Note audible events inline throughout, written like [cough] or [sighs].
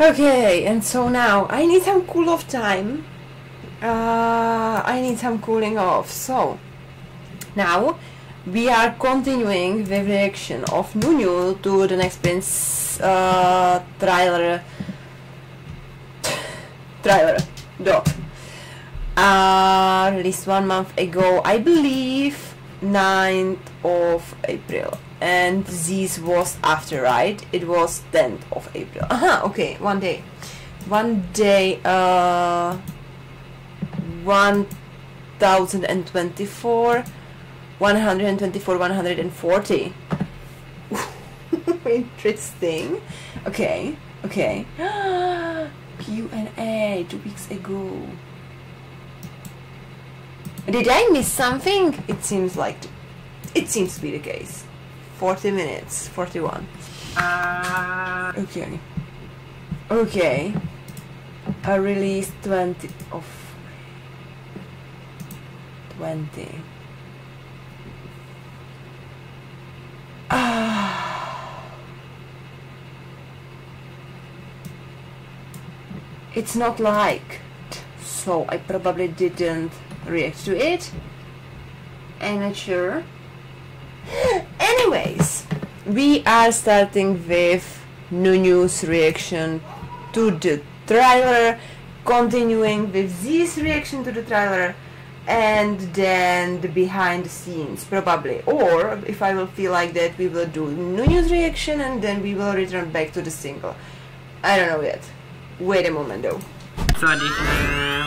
Okay, and so now I need some cool off time. Uh, I need some cooling off. So now we are continuing the reaction of Nunu to the next Prince uh, trailer. [sighs] trailer. Dog. Uh, released one month ago, I believe 9th of April and this was after right? It was 10th of april. Aha okay one day. One day uh 1024 124 140 [laughs] interesting. Okay okay. [gasps] Q&A two weeks ago. Did I miss something? It seems like it seems to be the case. 40 minutes, 41. Okay. Okay. I released 20 of 20. Ah. [sighs] It's not liked, so I probably didn't react to it. I'm not sure. Anyways, we are starting with Nunu's reaction to the trailer, continuing with this reaction to the trailer, and then the behind the scenes, probably. Or, if I will feel like that, we will do Nunu's reaction and then we will return back to the single. I don't know yet. Wait a moment though. สวัสดีครับ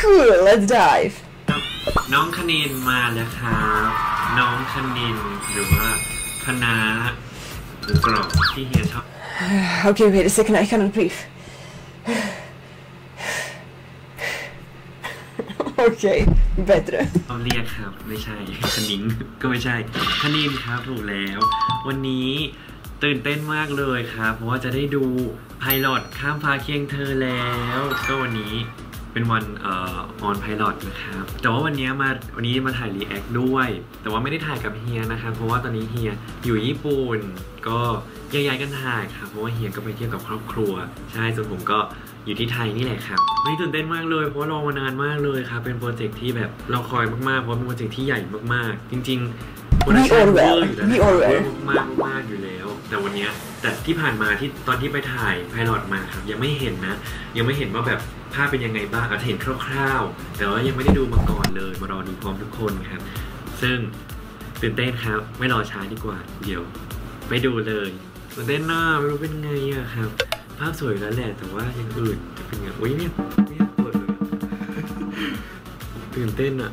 Cool, let's dive. น้องคณินมาแล้วครับน้องคณินหรือว่าคณะหรือกรอบที่เฮียชอบ Okay, wait a second, I cannot breathe. okay, better. เขาเรียกครับไม่ใช่คณิงก็ไม่ใช่คณินครับถูกแล้ว วันนี้ตื่นเต้นมากเลยครับ เพราะว่าจะได้ดูPilot ข้ามฟ้าเคียงเธอแล้ว ก็วันนี้ เป็นวันเอ่อ on pilot นะครับ แต่ว่าวันนี้มาวันนี้มาถ่าย react ด้วย แต่ว่าไม่ได้ถ่ายกับเฮียนะครับ เพราะว่าตอนนี้เฮียอยู่ญี่ปุ่น ก็แยกๆกันถ่ายครับ เพราะว่าเฮียก็ไปเที่ยวกับครอบครัว ใช่ส่วนผมก็อยู่ที่ไทยนี่แหละครับวันนี้ตื่นเต้นมากเลย เพราะว่ารอมานานมากเลยครับ เป็น project ที่แบบเราคอยมากๆ เพราะเป็น project ที่ใหญ่มากๆ จริง ๆ We all well. อยู่แล้วนะ We all เวอ well. ร์มากมากๆอยู่แล้ว แต่วันเนี้ยแต่ที่ผ่านมาที่ตอนที่ไปถ่ายไพลอตมาครับ ยังไม่เห็นนะ ยังไม่เห็นว่าแบบภาพเป็นยังไงบ้างอาจจะเห็นคร่าวๆ แต่ว่ายังไม่ได้ดูมาก่อนเลย มารอดูพร้อมทุกคนครับ ซึ่งตื่นเต้นครับ ไม่รอช้าดีกว่า เดี๋ยวไปดูเลยตื่นเต้นหน้าไม่รู้เป็นไงอะครับ ภาพสวยอยู่แล้วแหละแต่ว่าอย่างอื่นจะเป็นไงอุ้ยเนี่ยไม่อยากเปิดเลยอะตื่นเต้นอะ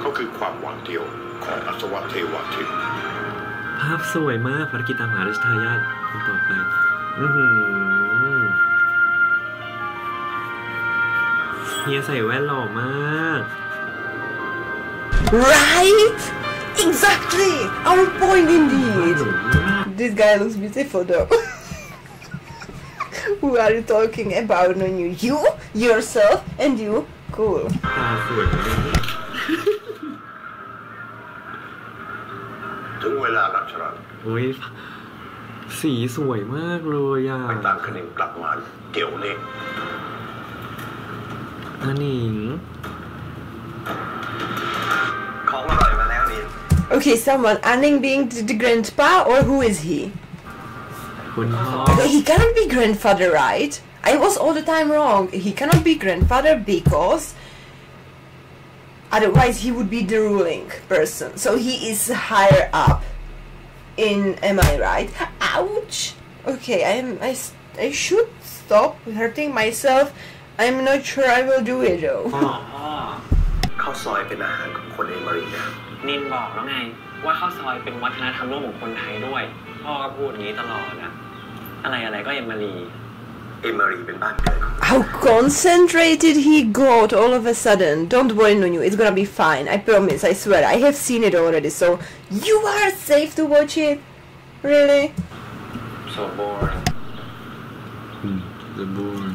เขาคือความหวังเดียวของอัศวเทวาทิตภาพสวยมากภารกิจตามหาราชทายาทคนต่อไปอือหือเฮียใส่แว่นหล่อมาก Right? Exactly! Our point indeed! This guy looks beautiful though. Who are you talking about, Nunu? You, yourself, and you? Cool. ตาสวย ชรัตน์ โอ้ยสีสวยมากเลยอ่ะ ไปตามคณินกลับมาเดี๋ยวนี้ อันหนิง ของอร่อยมาแล้วนี่ Okay, someone, Anning being the, the grandpa, or who is he? คุณพ่อ He cannot be grandfather, right? I was all the time wrong. He cannot be grandfather because Otherwise, he would be the ruling person. So he is higher up. In am I right? Ouch. Okay, I'm. I, s- I should stop hurting myself. I'm not sure I will do it though. พ่อพ่อข้าวซอยเป็นอาหารของคนเอมารีนะนินบอกแล้วไง ว่าข้าวซอยเป็นวัฒนธรรมร่วมของคนไทยด้วย พ่อก็พูดอย่างนี้ตลอดอะอะไรอะไรก็เอ็มมารี How concentrated he got all of a sudden. Don't worry, Nunu, it's gonna be fine. I promise, I swear. I have seen it already, so you are safe to watch it? Really? โซโบร์ The Moon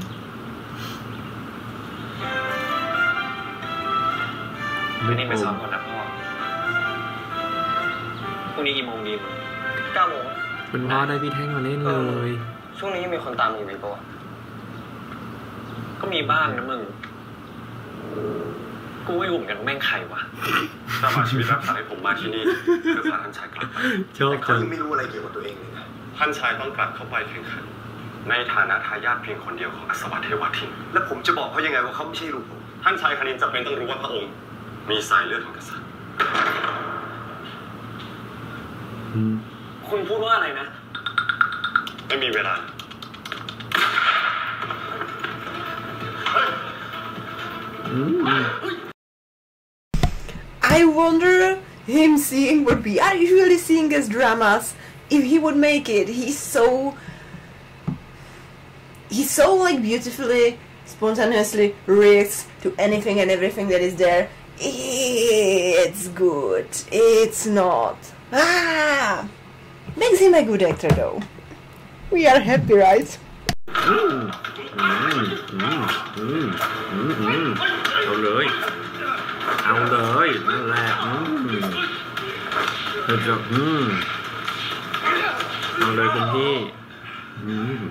คืนนี้ไปซ้อมก่อนนะพ่อพรุ่งนี้กี่โมงดีมึง เก้าโมง คุณพ่อได้พี่แท่งมาเล่นเลย ช่วงนี้มีคนตามอยู่ไหมปะวะก็มีบ้างนะมึง กูไม่รู้เหมือนกันว่าแม่งใครวะถ้ามาชีวิตรักษาให้ผมมาที่นี่เพื่อพาท่านชายกลับไปชอบแต่เขาจังยังไม่รู้อะไรเกี่ยวกับตัวเองเลยนะท่านชายต้องกลับเข้าไปแข่งขัน ในฐานะทายาทเพียงคนเดียวของอัศวเทวทิน แล้วผมจะบอกเขายังไงว่าเขาไม่ใช่ลูกผม ท่านชายคณินจะเป็นต้องรู้ว่าพระองค์ มีสายเลือดของกษัตริย์ อืมคุณพูดว่าอะไรนะ ไม่มีเวลา I wonder him seeing what we are usually seeing as dramas. If he would make it, he's so he's so like beautifully, spontaneously reacts to anything and everything that is there. It's good. It's not. Ah, makes him a good actor though. We are happy, right? เอาเลย เอาเลยนั่นแหละอืมเราจะอืมเอาเลยคุณพี่อืม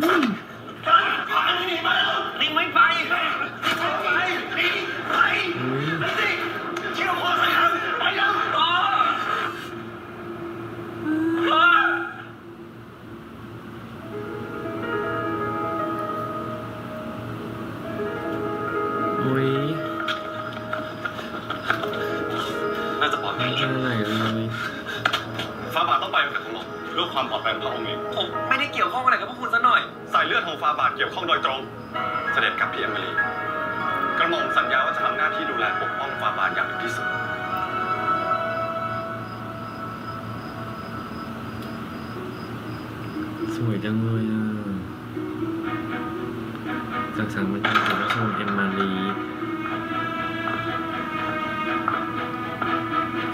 โเพื่อความปลอดภัยของพระองค์เองผมไม่ได้เกี่ยวข้องอะไรกับพวกคุณซะหน่อย สายเลือดของฟ้าบาทเกี่ยวข้องโดยตรง เสด็จกับพี่เอมิลีกระหม่อมสัญญาว่าจะทำหน้าที่ดูแลปกป้องฟ้าบาทอย่างถึงที่สุด สวยจังเลยอะจากสามวันที่ผมชมเอ็มมารี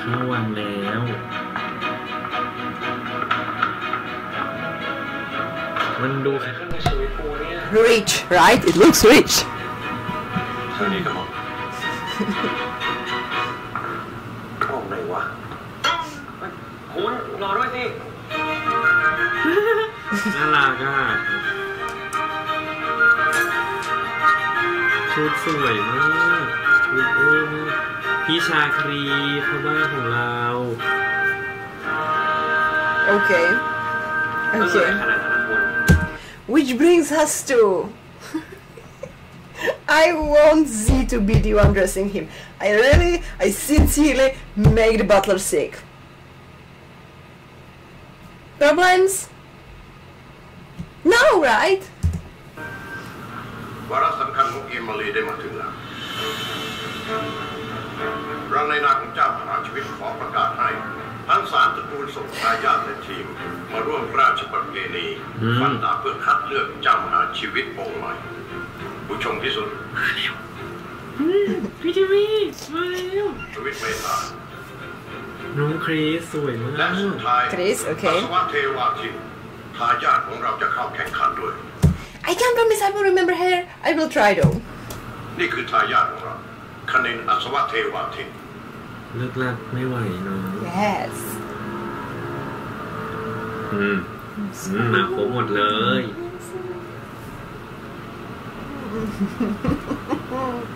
เข้าวังแล้ว มันดู เกิดอะไรขึ้นในชีวิตกูเนี่ย Rich, right? It looks rich. เท่านี้กระหม่อม พระองค์ไหนวะ คุณรอด้วยสิ น่ารักอ่ะชุดสวยมากชุดเอ้ยมากพี่ชาครีพ่อบ้านของเรา Okay. ก็สวย Okay. Which brings us to. [laughs] I want Z to be the one dressing him. I really, I sincerely make the butler sick. Problems? No, right? วาระสำคัญของเอมารีได้มาถึงแล้วเราในนามของเจ้ามหาชีวิตขอประกาศให้ ทั้งสามตระกูลส่งทายาทและทีม มาร่วมราชประเพณีอืมฟันดาบเพื่อคัดเลือกเจ้ามหาชีวิตองค์ใหม่ผู้ชมที่สุดพี่ทีวีมาแล้วชวิตเมธาน้องคริสสวยมาและกสุดท้าย Chris, okay. อัศวะเทวาทินทายาทของเราจะเข้าแข่งขันด้วย I can't promise I will remember her. I will try though. นี่คือทายาทของเราคณินอัศวะเทวาทินเลิกลักไม่ไหวเนาะ Yes. อืมอืมมาครบหมดเลย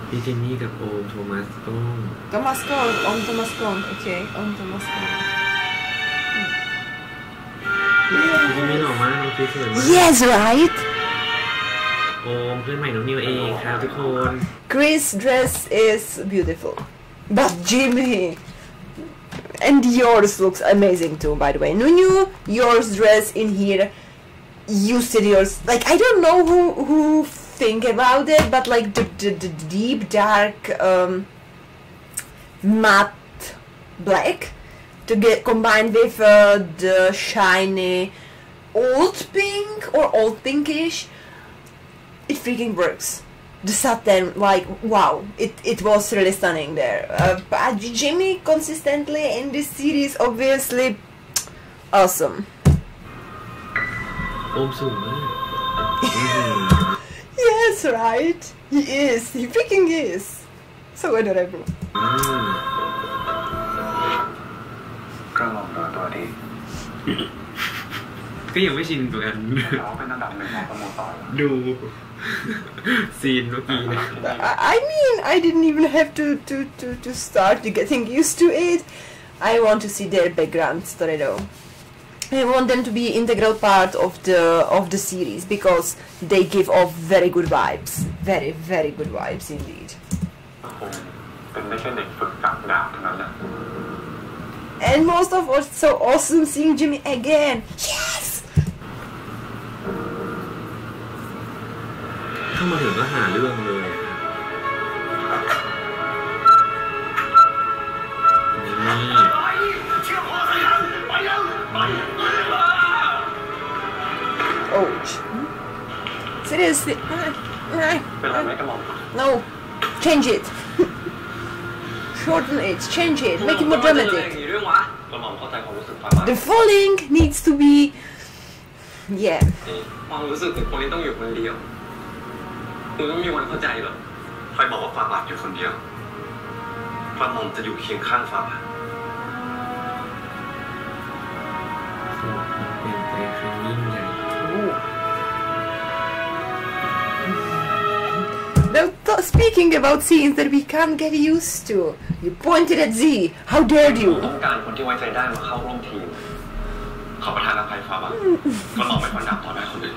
พี่เจนนี่กับโอมโทมัสก็ Thomas Kong, on Thomas Kong. Okay, on Thomas Kong. พี่เจนนี่หล่อมากน้องคริสสวยมาก Yes, right? โอมเพื่อนใหม่น้องนิวเองครับทุกคน Chris' dress is beautiful, but Jimmy and yours looks amazing too. By the way, Nunu, yours dress in here. You said yours like I don't know who who think about it, but like the the, the deep dark um, matte black to get combined with uh, the shiny old pink or old pinkish it freaking works the satin, like wow, it, it was really stunning there. Uh, but Jimmy consistently in this series, obviously, awesome. [laughs] Yes, right. He is. He freaking is. So adorable. Mm. Come on, buddy. Can you imagine? ก็ยังไม่ชินเหมือนกันดู บหนึ่งของสโมสร ดู ซีนเมื่อกี้เนี่ย I, I mean, I didn't even have to, to, to, to start getting used to it. I want to see their background story though. I want them to be integral part of the of the series because they give off very good vibes. Very, very good vibes indeed. คงเป็นไม่แค่เด็กฝึกกับดาบเท่านั้นแหละ And most of all, so awesome seeing Jimmy again. Yes! ามาถึงก็หาเรื่องเลยครับนี่ Ouch. Seriously? เป็นไรไหมกระหม่อม No. Change it. Shorten it. Change it. Make it more dramatic. กระหม่อมเข้าใจความรู้สึกฝ่ายบา The falling needs to be. Yeah. ความรู้สึกของคนที่ต้องอยู่คนเดียว หนูต้องมีวันเข้าใจเหรอใครบอกว่าฝ่าบาทอยู่คนเดียวกระหม่อมจะอยู่เคียงข้างฝ่าบาทเป็นไปครั้งยิ่งใหญ่ Now, th- speaking about scenes that we can't get used to, you pointed at Z. How dared you? ต้องการคนที่ไว้ใจได้มาเข้าร่วมทีม ขอประทานอภัยฝ่าบาทกระหม่อมไม่ควรดับต่อหน้าคนอื่น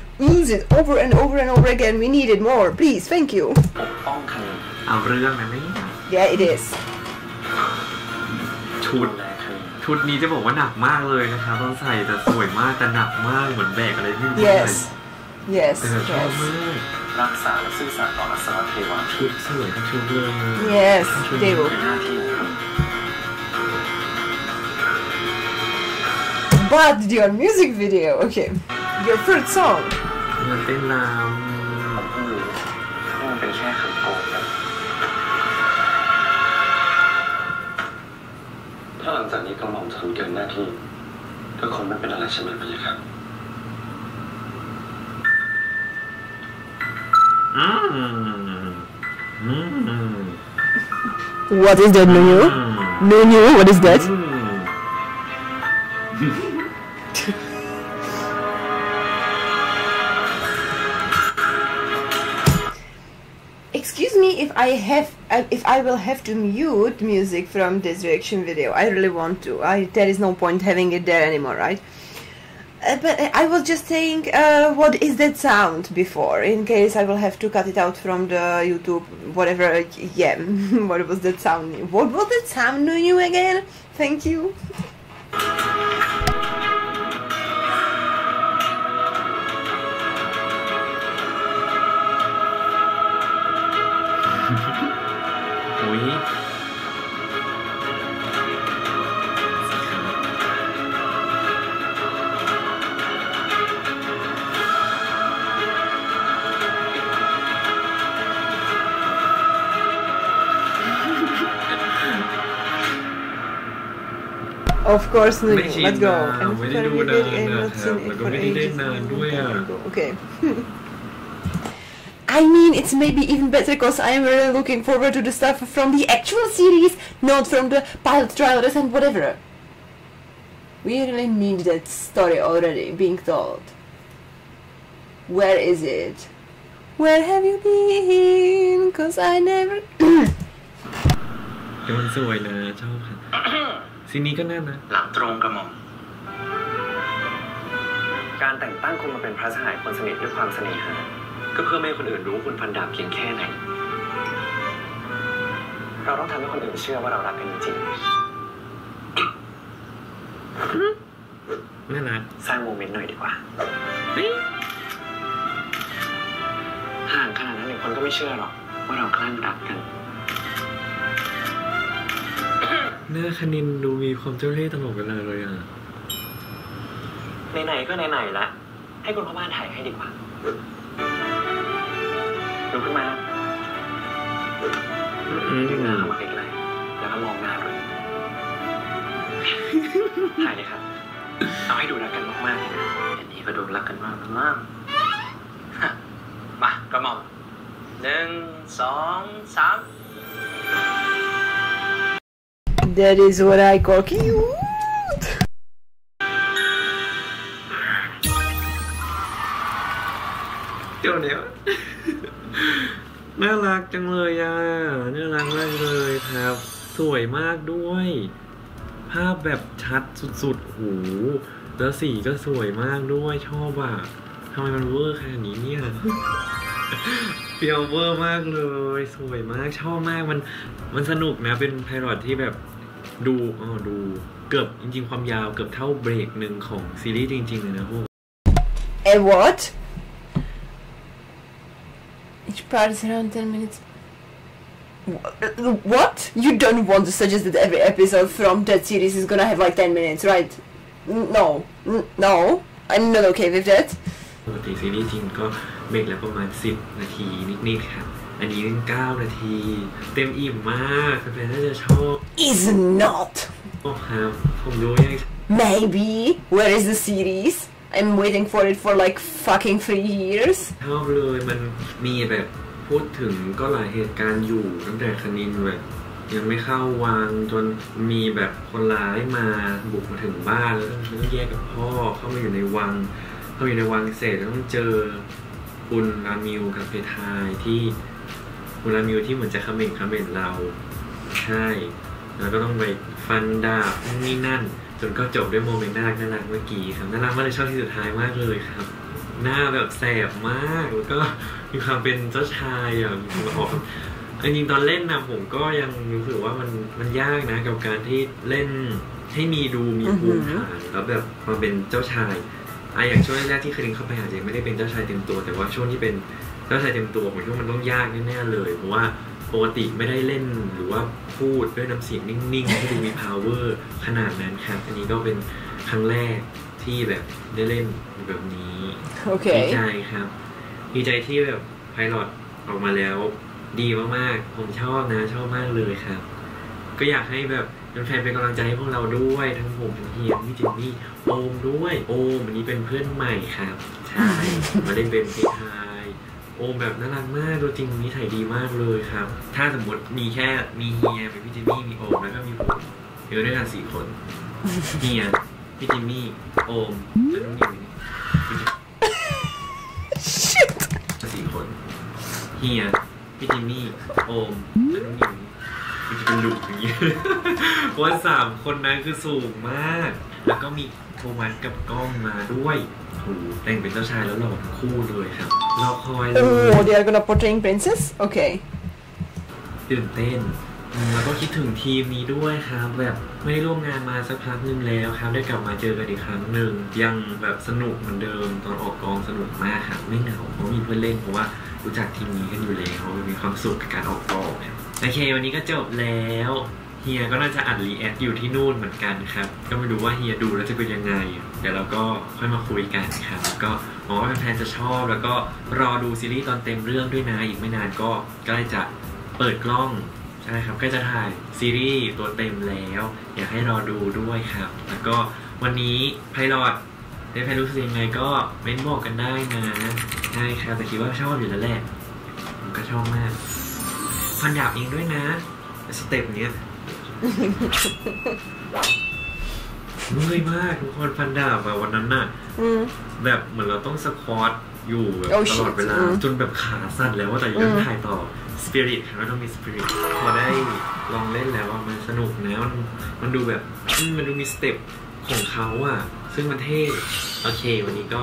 use it over and over and over again. We need it more, please. Thank you. ปกป้องคณิน เอาเรื่องนะเนี่ย Yeah, it is. ชุด ดูแลคณิน ชุดนี้จะบอกว่าหนักมากเลยนะคะตอนใส่แต่สวยมากแต่หนักมากเหมือนแบกอะไรไม่รู้เลย Yes, yes, แต่ชอบ yes, มาก รักษาและซื่อสัตย์ต่ออัศรเทวา ชุดสวยทั้งชุดเลย yes. They เป็ will. นหน้าที่ของเขา But your music video, okay. Your first song. เงินเต้นรผมเพิ่งรู้ว่ามันเป็นแค่คำโกงถ้าหลังจากนี้กระหม่อมทำเกินหน้าที่ก็คงไม่เป็นอะไรใช่ไหมพี่ครับำอืมอืม What is that, Nunu? อืม Nunu, what is that? Have, if I will have to mute music from this reaction video. I really want to. I there is no point having it there anymore, right? Uh, but I was just saying, uh, what is that sound before? In case I will have to cut it out from the YouTube, whatever. Yeah, [laughs] what was that sound? What was that sound, Nunu again? Thank you. Of course, no, let's go. Okay. I mean, it's maybe even better because I'm really looking forward to the stuff from the actual series, not from the pilot trailers and whatever. We really need that story already being told. Where is it? Where have you been? Cause I never... [coughs] กำลังสวยนะชอบค่ะ [coughs] ซีนนี้ก็น่านะ หลังตรงกระหม่อม การแต่งตั้งคุณมาเป็นพระสหายคนสนิทด้วยความเสน่หา ก็เพื่อไม่ให้คนอื่นรู้ว่าคุณพันดาบเพียงแค่ไหน เราต้องทำให้คนอื่นเชื่อว่าเรารักกันจริงน่ารักๆสร้างโมเมนต์หน่อยดีกว่าห่างขนาดนั้นหนึ่งคนก็ไม่เชื่อหรอกว่าเราคลั่งรักกัน หน้าคณินดูมีความเจ้าเล่ห์ตลอดเวลาเลยอะ ไหนๆก็ไหนๆละ ให้คุณพ่อบ้านถ่ายให้ดีกว่าลุกขึ้นมาอืมดึงหน้าเข้ามาใกล้ๆแล้วก็มองหน้าด้วยถ่ายเลยครับ เอาให้ดูรักกันมากๆเลยนะอันนี้ก็ดูรักกันมากมากๆฮะมากระหม่อมหนึ่งสองสาม That is what I call cute. เดี๋ยวเนี้ยน่ารักจังเลยอะ น่ารักมากเลยครับ สวยมากด้วย ภาพแบบชัดสุดๆ หูแล้วสีก็สวยมากด้วยชอบอะทำไมมันเวอร์ขนาดนี้เนี่ยเปียวเวอร์มากเลย สวยมากชอบมากมันมันสนุกนะเป็น pilot ที่แบบ ดูอ๋อดูเกือบจริง ๆ ความยาวเกือบเท่าเบรกหนึ่งของซีรีส์จริง ๆ เลยนะพวก A what? Each part is around 10 minutes. Wh- What? You don't want to suggest that every episode from that series is gonna have like 10 minutes, right? N- No. N- No. I'm not okay with that. ปกติซีรีส์จริงก็เบรกแล้วประมาณ 10 นาทีนิดๆครับ อันนี้เป็น9นาที เต็มอิ่มมากแฟนๆน่าจะชอบ Is not. ครับผมดูยัง Maybe. Where is the series? I'm waiting for it for like fucking three years. ชอบเลยมันมีแบบพูดถึงก็หลายเหตุการณ์อยู่ตั้งแต่คณินแบบยังไม่เข้าวังจนมีแบบคนร้ายมาบุกมาถึงบ้านแล้วต้องแยกกับพ่อเข้ามาอยู่ในวัง เข้ามาอยู่ในวังเสร็จแล้วต้องเจอคุณรามิวกับเพทายที่คุณรามิวที่เหมือนจะเขม่งเขม่นเราใช่ แล้วก็ต้องไปฟันดาบนู่นนี่นั่น จนก็จบด้วยโมเมนต์น่ารักน่ารักเมื่อกี้ครับน่ารักมากเลยชอบที่สุดท้ายมากเลยครับ หน้าแบบแสบมากแล้วก็มีความเป็นเจ้าชายอะมีความออกจริงๆตอนเล่นนะผมก็ยังรู้สึกว่ามันมันยากนะกับการที่เล่นให้มีดูมีภูมิฐานแล้วแบบความเป็นเจ้าชายอะอย่างช่วงแรกๆที่เคยเล่นเข้าไปอาจจะยังไม่ได้เป็นเจ้าชายเต็มตัว แต่ว่าช่วงที่เป็นเจ้าชายเต็มตัวผมคิดว่ามันต้องยากแน่ๆเลยเพราะว่า ปกติไม่ได้เล่นหรือว่าพูดด้วยน้ำเสียงนิ่งๆที่ดูมี power ขนาดนั้นครับ อันนี้ก็เป็นครั้งแรกที่แบบได้เล่นแบบนี้ดีใจ Okay. ครับดีใจที่แบบไพลอตออกมาแล้วดีมากๆ ผมชอบนะชอบมากเลยครับ ก็อยากให้แบบแฟนๆเป็นกำลังใจให้พวกเราด้วยทั้งผมทั้งเฮียพี่จิมมี่โอมด้วย โอมวันนี้เป็นเพื่อนใหม่ครับ ใช่ มาได้เป็นเพทายโอมแบบน่ารักมากตัวจริงนี้ถ่ายดีมากเลยครับ ถ้าสมมติมีแค่มีเฮียมีพี่จิมมี่มีโอมแล้วก็มีผมอยู่ด้วยกันสี่คนเฮียพี่จิมมี่โอมแล้วน้องนิวสี่คนเฮียพี่จิมมี่โอมและน้องนิว มันจะเป็นลูกอย่างนี้เพราะว่าสามคนนั้นคือสูงมาก แล้วก็มีโทมัสกับกล้องมาด้วยโอ้โหแต่งเป็นเจ้าชายแล้วหล่อทั้งคู่เลยครับรอคอยเลย Oh, they are gonna portray princess? Okay. ตื่นเต้นอืมแล้วก็คิดถึงทีมนี้ด้วยครับ แบบไม่ได้ร่วมงานมาสักพักหนึงแล้วครับ ได้กลับมาเจอกันอีกครั้งหนึ่งยังแบบสนุกเหมือนเดิม ตอนออกกองสนุกมากครับไม่เหงาเพราะมีเพื่อนเล่นเพราะว่ารู้จักทีมนี้กันอยู่แล้วมีความสุขกับการออกกองครับ โอเค วันนี้ก็จบแล้วเฮียก็น่าจะอัด react อยู่ที่นู่นเหมือนกันครับ ก็ไม่รู้ว่าเฮียดูแล้วจะเป็นยังไง เดี๋ยวเราก็ค่อยมาคุยกันครับ ก็หวังว่าแฟนๆจะชอบ แล้วก็รอดูซีรีส์ตอนเต็มเรื่องด้วยนะ อีกไม่นานก็ใกล้จะเปิดกล้องใช่ครับ ก็จะถ่ายซีรีส์ตัวเต็มแล้ว อยากให้รอดูด้วยครับ แล้วก็วันนี้ไพลอตได้แฟนรู้สึกยังไงก็เม้นบอกกันได้นะ ใช่ครับแต่คิดว่าชอบอยู่แล้วแหละผมก็ชอบมาก ฟันดาบเองด้วยนะสเต็ปเนี้ยเมื่อยมากทุกคนฟันดาบอะวันนั้นน่ะ Mm. แบบเหมือนเราต้อง squat อยู่แบบ Oh, ตลอด shit เวลา อืม จนแบบขาสั่นแล้วว่าแต่ยังอืมถ่ายต่อสปิริตค่ะเราต้องมีสปิริตพอได้ลองเล่นแล้วอะมันสนุกนะมันมันดูแบบอืมมันดูมีสเต็ปของเขาอะซึ่งมันเท่โอเค วันนี้ก็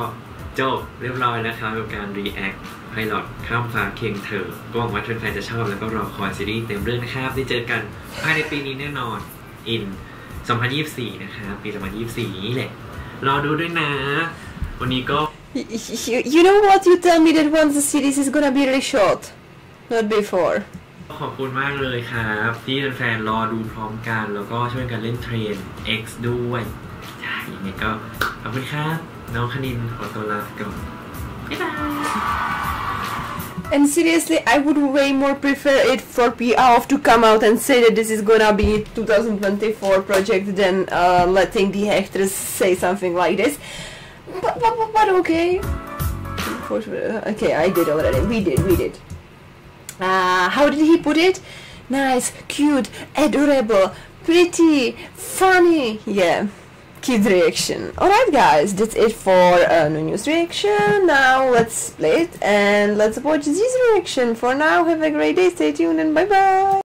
จบเรียบร้อยแล้วครับกับการ react pilot ข้ามฟ้าเคียงเธอ ก็หวังว่าแฟนๆจะชอบแล้วก็รอคอยซีรีส์เต็มเรื่องนะครับ ได้เจอกันภายในปีนี้แน่นอน in 2024 นะครับปี 2024 นี้แหละ รอดูด้วยนะ วันนี้ก็ Y- y- You know what? You tell me that once the series is gonna be really short, not before. ขอบคุณมากเลยครับ ที่แฟนๆรอดูพร้อมกัน แล้วก็ช่วยกันเล่นเทรน X ด้วยใช่ยังไงก็ขอบคุณครับ น้องคณินขอตัวลาไปก่อน And seriously, I would way more prefer it for PR to come out and say that this is gonna be 2024 project than uh, letting the actors say something like this. But, but, but, but okay. For sure. Okay, I did already. We did, we did. Uh, how did he put it? Nice, cute, adorable, pretty, funny. Yeah, kid reaction. Alright, guys, that's it for uh, no news reaction. Now let's split and let's watch this reaction. For now, have a great day. Stay tuned and bye bye.